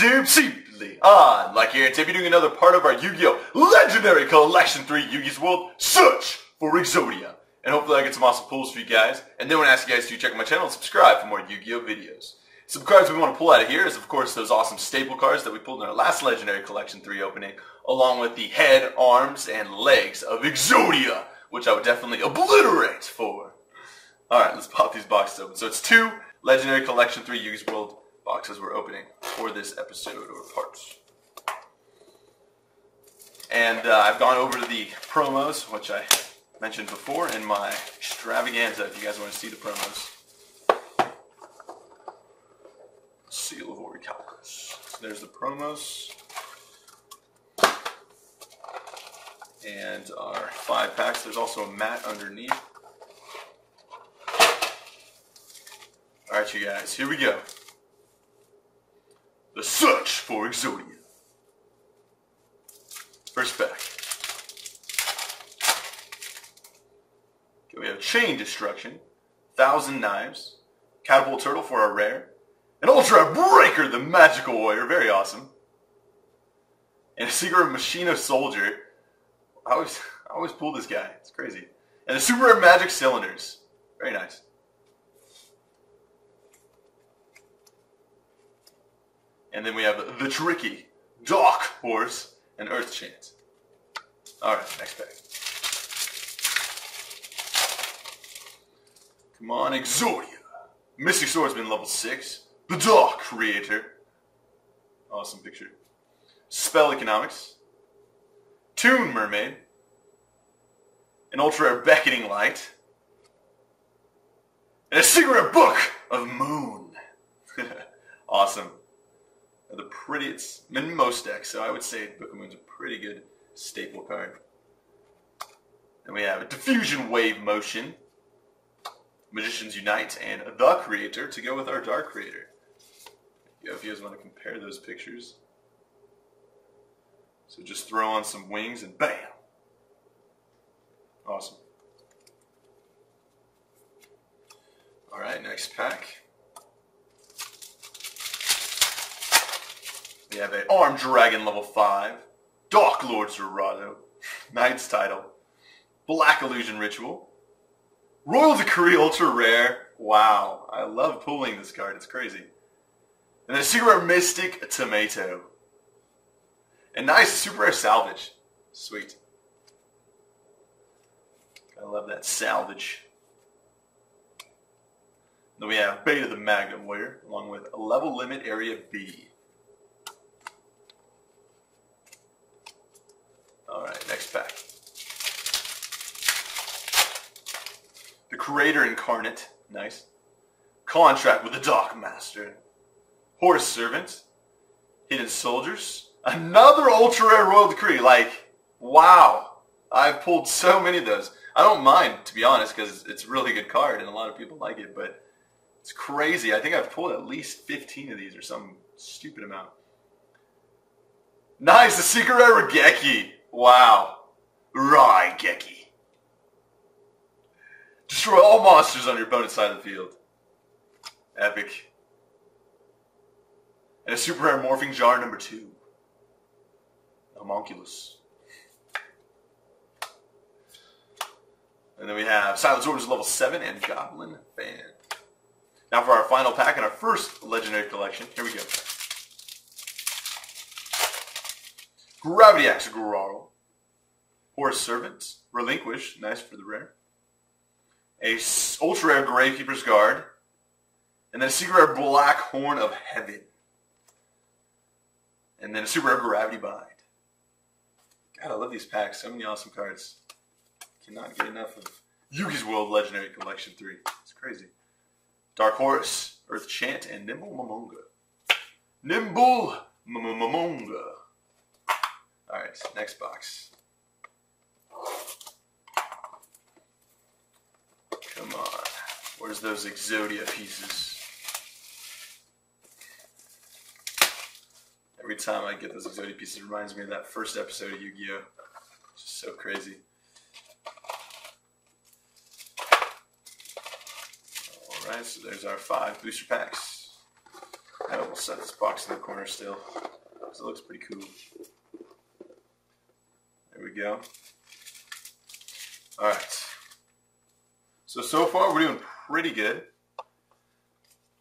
YouTube SimplyUnlucky Here and Tippy doing another part of our Yu-Gi-Oh! Legendary Collection 3 Yu-Gi's World Search for Exodia. And hopefully I get some awesome pulls for you guys. And then I want to ask you guys to check out my channel and subscribe for more Yu-Gi-Oh! videos. Some cards we want to pull out of here is of course those awesome staple cards that we pulled in our last Legendary Collection 3 opening, along with the head, arms, and legs of Exodia, which I would definitely obliterate for. Alright, let's pop these boxes open. So it's two Legendary Collection 3 Yu-Gi's World boxes we're opening for this episode or parts. And uh, I've gone over to the promos, which I mentioned before in my extravaganza, if you guys want to see the promos. Seal of Orichalcos. So there's the promos. And our five packs. There's also a mat underneath. Alright, you guys, here we go. The search for Exodia. First pack. Okay, we have Chain Destruction, Thousand Knives, Catapult Turtle for our rare, an Ultra Breaker, the Magical Warrior, very awesome, and a Secret Machina Soldier. I always, I always pull this guy. It's crazy. And the Super Magic Cylinders. Very nice. And then we have the tricky Dark Horse and Earth Chant. Alright, next pack. Come on, Exodia. Mystic Swordsman level 6. The Dark Creator. Awesome picture. Spell Economics. Toon Mermaid. An Ultra Rare Beckoning Light. And a Secret Book of Moon. awesome the prettiest in most decks, so I would say Book of Moon's a pretty good staple card. Then we have a Diffusion Wave Motion, Magicians Unite, and The Creator to go with our Dark Creator. Yeah, if you guys want to compare those pictures. So just throw on some wings and bam! Awesome. Alright, next pack. Have a Armed Dragon level 5, Dark Lord Zerato, Knight's Title, Black Illusion Ritual, Royal Decree Ultra Rare. Wow, I love pulling this card. It's crazy. And then Super Rare Mystic Tomato. And nice Super Rare Salvage. Sweet. I love that salvage. Then we have Beta the Magnet Warrior, along with a Level Limit Area B. Alright, next pack. The Creator Incarnate. Nice. Contract with the Dark Master. Horse Servant. Hidden Soldiers. Another Ultra Rare Royal Decree. Like, wow. I've pulled so many of those. I don't mind, to be honest, because it's a really good card and a lot of people like it, but it's crazy. I think I've pulled at least 15 of these or some stupid amount. Nice, the Secret Rare Raigeki. Wow. Raigeki. Destroy all monsters on your opponent's side of the field. Epic. And a super rare morphing jar number two. Homunculus. And then we have Silent Swordsman level 7 and Goblin Fan. Now for our final pack in our first Legendary Collection. Here we go. Gravity Axe Grarl. Horse Servant. Relinquish. Nice for the rare. A ultra rare Gravekeeper's Guard. And then a secret rare Black Horn of Heaven. And then a super rare Gravity Bind. God, I love these packs. So many awesome cards. Cannot get enough of Yu-Gi's World Legendary Collection 3. It's crazy. Dark Horse, Earth Chant, and Nimble Momonga. Nimble Momonga. Alright, next box. Come on. Where's those Exodia pieces? Every time I get those Exodia pieces, it reminds me of that first episode of Yu-Gi-Oh! Just so crazy. Alright, so there's our five booster packs. I will set this box in the corner still, because it looks pretty cool. There we go. Alright. So, so far we're doing pretty good.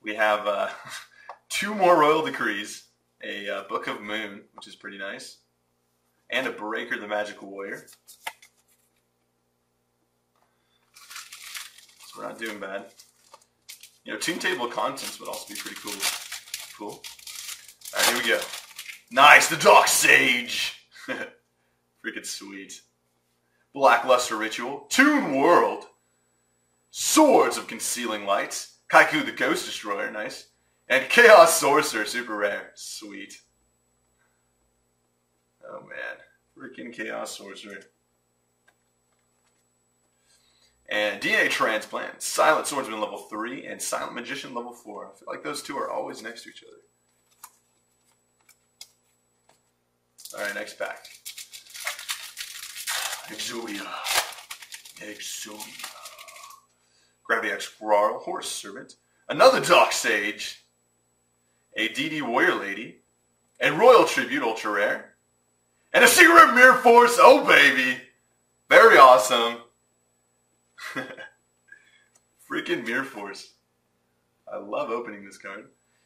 We have uh, two more Royal Decrees, a uh, Book of Moon, which is pretty nice, and a Breaker the Magical Warrior. So we're not doing bad. You know, Toon Table Contents would also be pretty cool. Cool. Alright, here we go. Nice, the Dark Sage! Freaking sweet. Blackluster Ritual, Toon World, Swords of Concealing Lights, Kycoo the Ghost Destroyer, nice, and Chaos Sorcerer, super rare, sweet. Oh man, freaking Chaos Sorcerer. And DNA Transplant, Silent Swordsman level 3, and Silent Magician level 4. I feel like those two are always next to each other. Alright, next pack. Exodia. Exodia. Graviax Grarl, Horse Servant. Another Dark Sage. A DD Warrior Lady. A Royal Tribute, ultra rare. And a Secret Mirror Force, oh baby! Very awesome. Freaking Mirror Force. I love opening this card.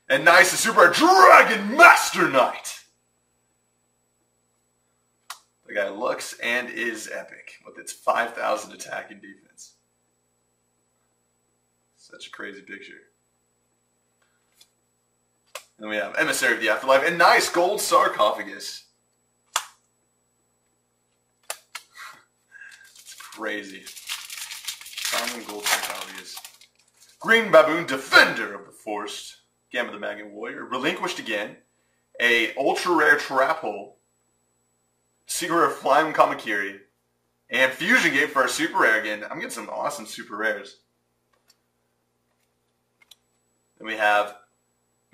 And nice, a Super Dragon Master Knight! The guy looks and is epic with its 5,000 attack and defense. Such a crazy picture. And we have Emissary of the Afterlife and nice gold sarcophagus. it's crazy. Common gold sarcophagus. Green Baboon, Defender of the Forest. Gamma the Magnet Warrior. Relinquished again. A ultra rare trap hole Secret of Flying Kamakiri, and Fusion Gate for our super rare again. I'm getting some awesome super rares. Then we have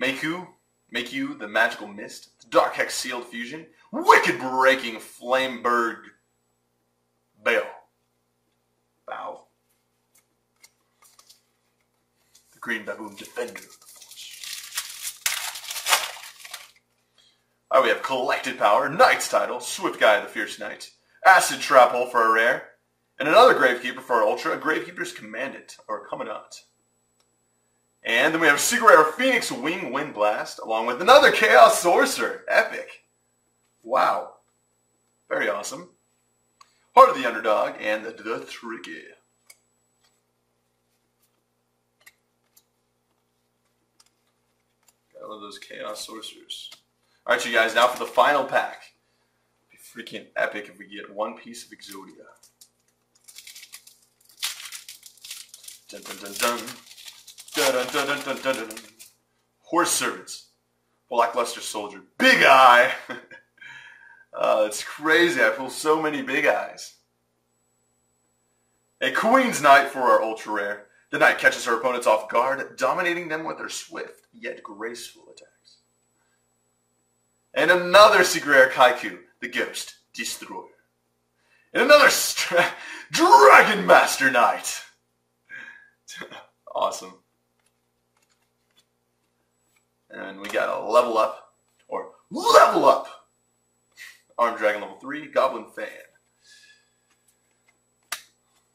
Meiku, Meiku, the Magical Mist, the Dark Hex Sealed Fusion, Wicked Breaking Flamberge Baou. Bow. The Green Baboon Defender. Alright, we have Collected Power, Knight's Title, Swift Gaia the Fierce Knight, Acid Trap Hole for a rare, and another Gravekeeper for our Ultra, a Gravekeeper's Commandant, or Commandant. And then we have Rare Phoenix Wing Wind Blast, along with another Chaos Sorcerer. Epic. Wow. Very awesome. Heart of the Underdog, and the, the Tricky. Gotta love those Chaos Sorcerers. Alright, you guys, now for the final pack. Be freaking epic if we get one piece of Exodia. Dun dun dun dun. Dun dun dun. Horse Servants. Blackluster Soldier. Big Eye! uh, it's crazy. I pull so many big eyes. A Queen's Knight for our ultra rare. The knight catches her opponents off guard, dominating them with her swift yet graceful attacks. And another secret rare Kycoo, the Ghost Destroyer. And another Dragon Master Knight. awesome. And we got a level up, or level up! Armed Dragon level 3, Goblin Fan.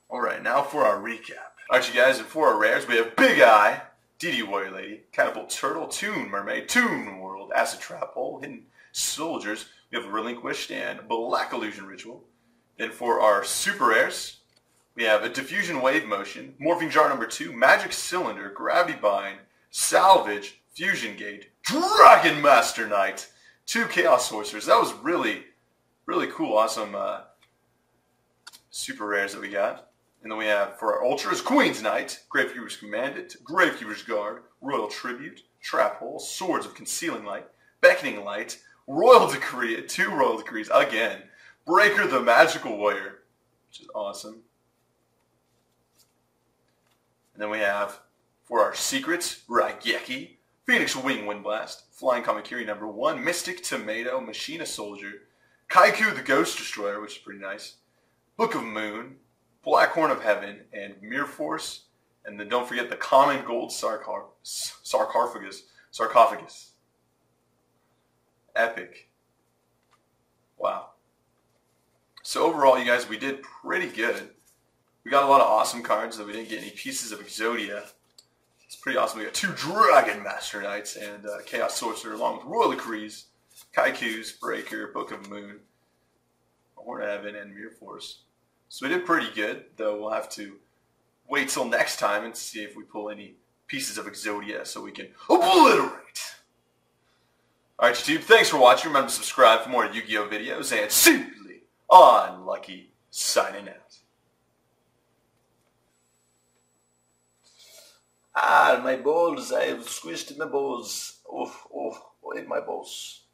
Alright, now for our recap. Alright, you guys, and for our rares, we have Big Eye, DD Warrior Lady, Catapult Turtle, Toon Mermaid, Toon World, Acid Trap Hole, Hidden Soldiers, we have Relinquished and Black Illusion Ritual. Then for our super rares, we have a Diffusion Wave Motion, Morphing Jar number 2, Magic Cylinder, Gravity Bind, Salvage, Fusion Gate, Dragon Master Knight, two Chaos Sorcerers. That was really, really cool, awesome uh, super rares that we got. And then we have for our Ultras, Queen's Knight, Gravekeeper's Commandant, Gravekeeper's Guard, Royal Tribute, Trap Hole, Swords of Concealing Light, Beckoning Light, Royal Decree, two Royal Decrees again, Breaker the Magical Warrior, which is awesome. And then we have, for our secrets, Raigeki, Phoenix Wing Windblast, Flying Kamakiri number one, Mystic Tomato, Machina Soldier, Kycoo the Ghost Destroyer, which is pretty nice, Book of Moon, Black Horn of Heaven, and Mirror Force, and then don't forget the common gold sarcophagus, Sarcophagus. Epic. Wow. So overall, you guys, we did pretty good. We got a lot of awesome cards, though we didn't get any pieces of Exodia. It's pretty awesome. We got two Dragon Master Knights and uh, Chaos Sorcerer, along with Royal Decrees, Kycoo's, Breaker, Book of Moon, Horn of Heaven, and Mirror Force. So we did pretty good, though we'll have to wait till next time and see if we pull any pieces of Exodia so we can obliterate. Alright, YouTube, thanks for watching. Remember to subscribe for more Yu-Gi-Oh! videos, and simply unlucky signing out. Ah, my balls, I have squished my balls. Oh, oh, oh, my balls.